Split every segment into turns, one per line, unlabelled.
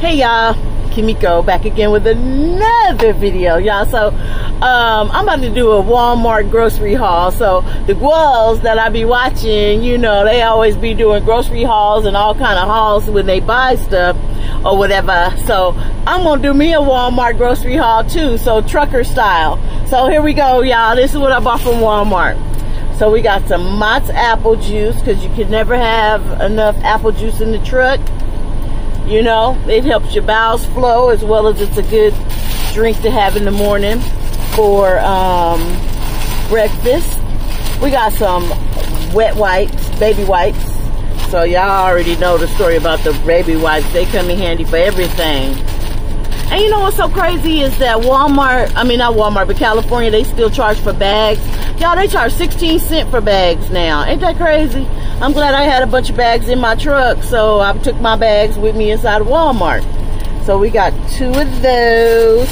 Hey y'all, Kimeko back again with another video, y'all. So, um, I'm about to do a Walmart grocery haul. So, the girls that I be watching, you know, they always be doing grocery hauls and all kind of hauls when they buy stuff or whatever. So, I'm gonna do me a Walmart grocery haul too. So, trucker style. So, here we go, y'all. This is what I bought from Walmart. So, we got some Mott's apple juice because you can never have enough apple juice in the truck. You know, it helps your bowels flow as well as it's a good drink to have in the morning for um, breakfast. We got some wet wipes, baby wipes. So y'all already know the story about the baby wipes. They come in handy for everything. And you know what's so crazy is that Walmart, I mean not Walmart, but California, they still charge for bags. Y'all, they charge 16 cents for bags now. Ain't that crazy? I'm glad I had a bunch of bags in my truck, so I took my bags with me inside of Walmart. So we got two of those.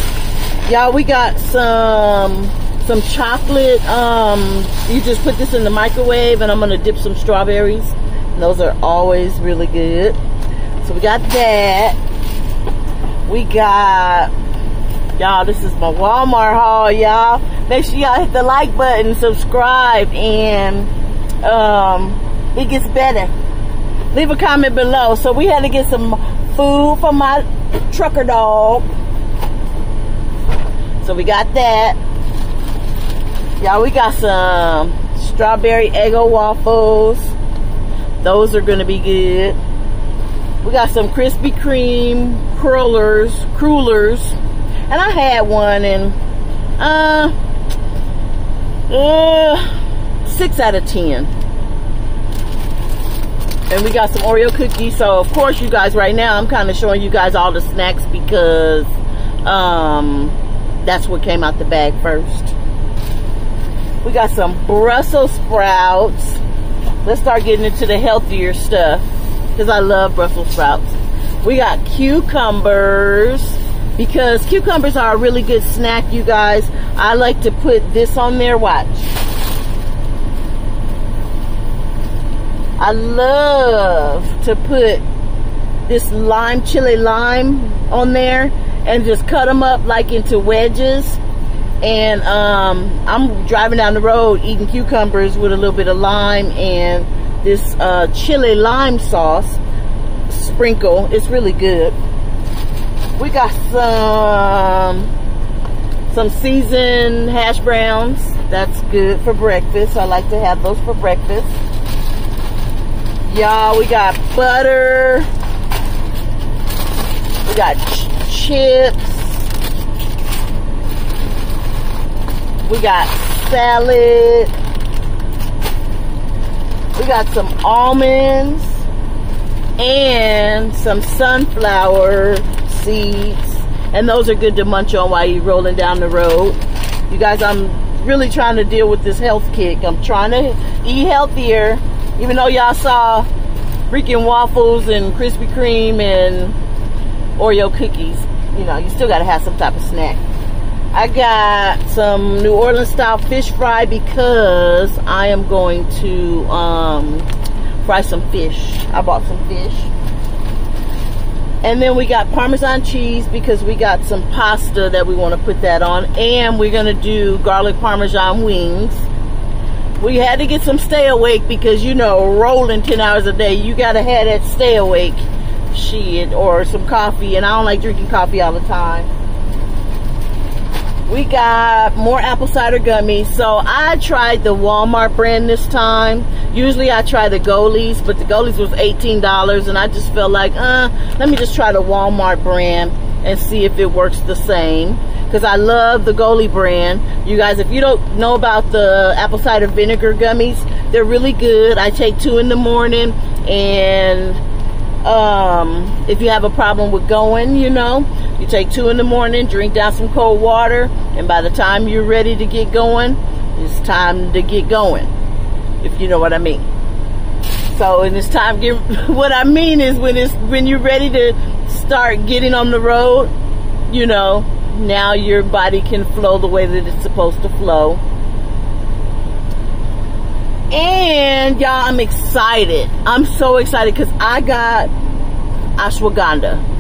Y'all, we got some some chocolate. Um, you just put this in the microwave, and I'm gonna dip some strawberries. And those are always really good. So we got that. We got y'all. This is my Walmart haul, y'all. Make sure y'all hit the like button, subscribe, and um it gets better. Leave a comment below. So we had to get some food for my trucker dog. So we got that. Y'all, we got some strawberry Eggo waffles. Those are to be good. We got some Krispy Kreme crullers, crullers. And I had one and uh, uh, six out of ten and we got some Oreo cookies. So of course you guys right now I'm kind of showing you guys all the snacks because um, that's what came out the bag first. We got some Brussels sprouts. Let's start getting into the healthier stuff because I love Brussels sprouts. We got cucumbers because cucumbers are a really good snack, you guys. I like to put this on there. Watch. I love to put this lime, chili lime on there and just cut them up like into wedges. And um, I'm driving down the road eating cucumbers with a little bit of lime and this uh, chili lime sauce sprinkle. It's really good. We got some some seasoned hash browns. That's good for breakfast. I like to have those for breakfast. Y'all, we got butter. We got ch chips. We got salad. Got some almonds and some sunflower seeds. And those are good to munch on while you're rolling down the road. You guys, I'm really trying to deal with this health kick. I'm trying to eat healthier even though y'all saw freaking waffles and Krispy Kreme and Oreo cookies, you know, you still got to have some type of snack. I got some New Orleans style fish fry because I am going to um, fry some fish. I bought some fish. And then we got Parmesan cheese because we got some pasta that we want to put that on. And we're going to do garlic Parmesan wings we had to get some stay awake because you know rolling 10 hours a day you gotta have that stay awake shit or some coffee and I don't like drinking coffee all the time we got more apple cider gummies so I tried the Walmart brand this time usually I try the Golies but the Golies was $18 and I just felt like uh let me just try the Walmart brand and see if it works the same because I love the Goli brand. You guys, if you don't know about the apple cider vinegar gummies, they're really good. I take two in the morning and um, if you have a problem with going, you know, you take two in the morning, drink down some cold water, and by the time you're ready to get going, it's time to get going, if you know what I mean. So, and it's time, get, what I mean is when it's, when you're ready to start getting on the road, you know, now your body can flow the way that it's supposed to flow. And y'all, I'm excited. I'm so excited because I got ashwagandha.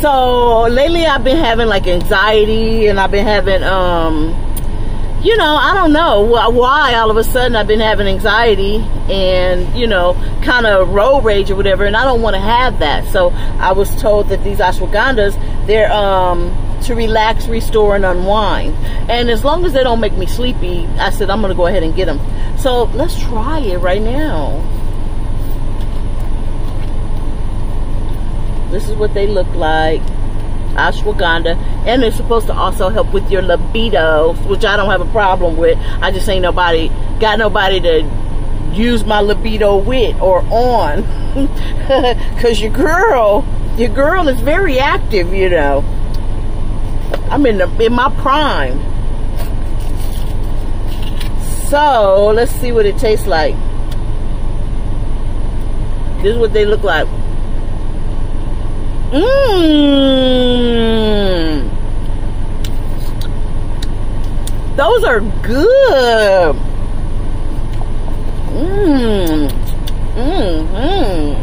So lately I've been having like anxiety and I've been having, um, you know, I don't know why all of a sudden I've been having anxiety and, you know, kind of road rage or whatever. And I don't want to have that. So I was told that these ashwagandhas, they're, um, to relax, restore, and unwind. And as long as they don't make me sleepy, I said I'm going to go ahead and get them. So let's try it right now. This is what they look like. Ashwagandha. And they're supposed to also help with your libido, which I don't have a problem with. I just ain't nobody, got nobody to use my libido with or on. Because your girl, your girl is very active, you know. I'm in the in my prime. So let's see what it tastes like. This is what they look like. Mmm. Those are good. Mmm. Mmm. Mmm.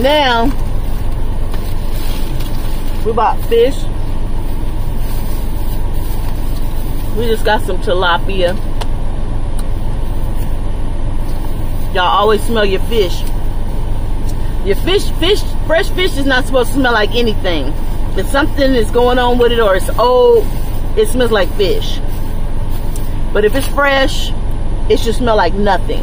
Now, we bought fish. We just got some tilapia. Y'all always smell your fish. Your fish, fish, fresh fish is not supposed to smell like anything. If something is going on with it or it's old, it smells like fish. But if it's fresh, it should smell like nothing.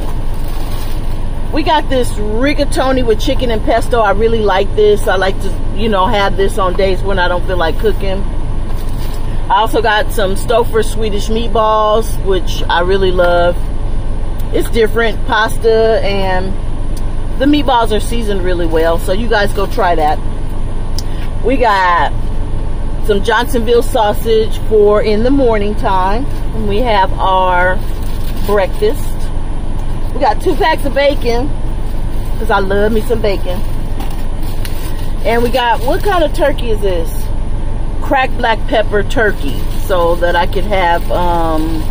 We got this rigatoni with chicken and pesto. I really like this. I like to, you know, have this on days when I don't feel like cooking. I also got some Stouffer Swedish meatballs, which I really love. It's different, pasta and the meatballs are seasoned really well, so you guys go try that. We got some Johnsonville sausage for in the morning time. And we have our breakfast. We got two packs of bacon, because I love me some bacon. And we got, what kind of turkey is this? Cracked black pepper turkey, so that I can have um,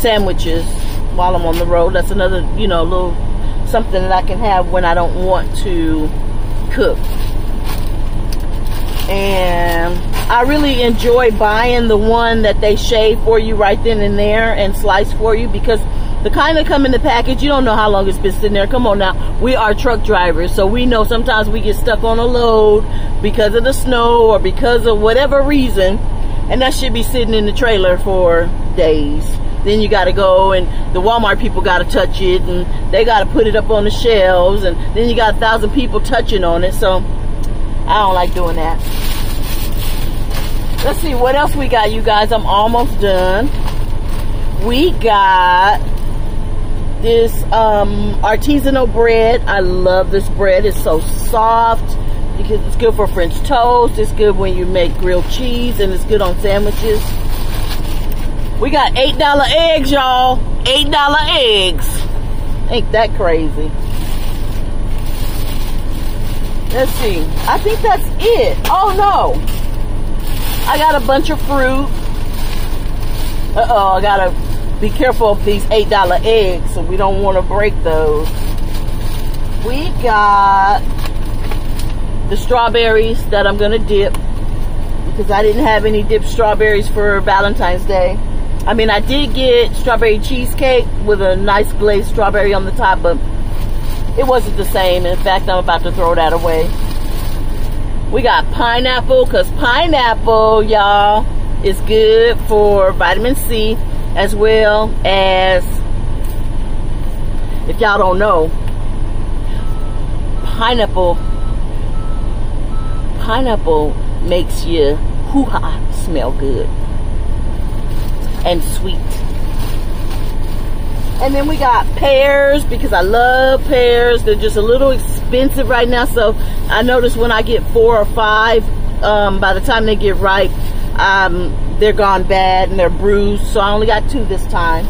sandwiches while I'm on the road. That's another, you know, little something that I can have when I don't want to cook. And I really enjoy buying the one that they shave for you right then and there and slice for you because the kind that come in the package, you don't know how long it's been sitting there. Come on now. We are truck drivers, so we know sometimes we get stuck on a load because of the snow or because of whatever reason, and that should be sitting in the trailer for days then you got to go and the Walmart people got to touch it and they got to put it up on the shelves and then you got a thousand people touching on it. So I don't like doing that. Let's see what else we got, you guys. I'm almost done. We got this um, artisanal bread. I love this bread. It's so soft because it's good for French toast. It's good when you make grilled cheese and it's good on sandwiches. We got $8 eggs, y'all. $8 eggs. Ain't that crazy? Let's see. I think that's it. Oh, no. I got a bunch of fruit. Uh-oh, I got to be careful of these $8 eggs, so we don't want to break those. We got the strawberries that I'm going to dip because I didn't have any dipped strawberries for Valentine's Day. I mean, I did get strawberry cheesecake with a nice glazed strawberry on the top, but it wasn't the same. In fact, I'm about to throw that away. We got pineapple, because pineapple, y'all, is good for vitamin C, as well as, if y'all don't know, pineapple, pineapple makes your hoo-ha smell good and sweet. And then we got pears because I love pears. They're just a little expensive right now. So I notice when I get four or five, um, by the time they get ripe, um, they're gone bad and they're bruised. So I only got two this time.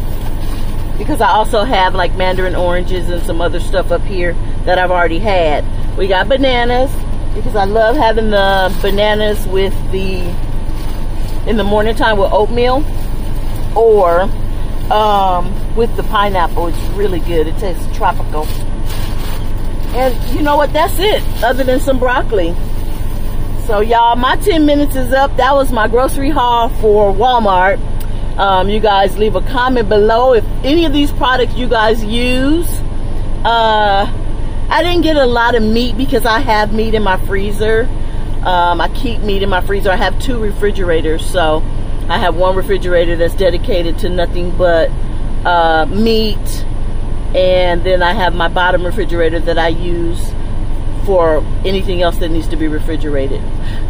Because I also have like mandarin oranges and some other stuff up here that I've already had. We got bananas because I love having the bananas with the, in the morning time with oatmeal or um, with the pineapple. It's really good. It tastes tropical. And you know what? That's it, other than some broccoli. So y'all, my 10 minutes is up. That was my grocery haul for Walmart. Um, you guys leave a comment below if any of these products you guys use. Uh, I didn't get a lot of meat because I have meat in my freezer. Um, I keep meat in my freezer. I have two refrigerators, so I have one refrigerator that's dedicated to nothing but uh, meat, and then I have my bottom refrigerator that I use for anything else that needs to be refrigerated.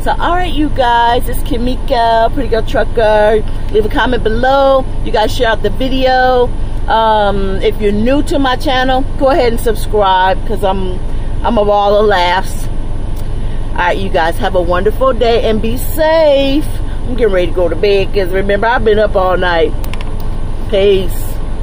So, all right, you guys, it's Kimeko, Pretty Girl Trucker. Leave a comment below. You guys share out the video. Um, if you're new to my channel, go ahead and subscribe because I'm I'm of all the laughs. All right, you guys have a wonderful day and be safe. I'm getting ready to go to bed because remember I've been up all night. Peace.